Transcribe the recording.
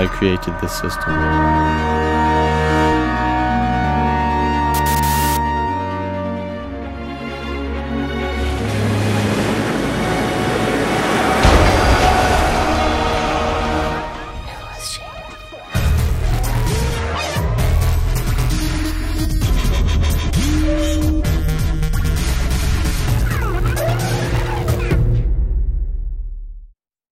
I created this system.